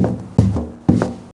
Thank you.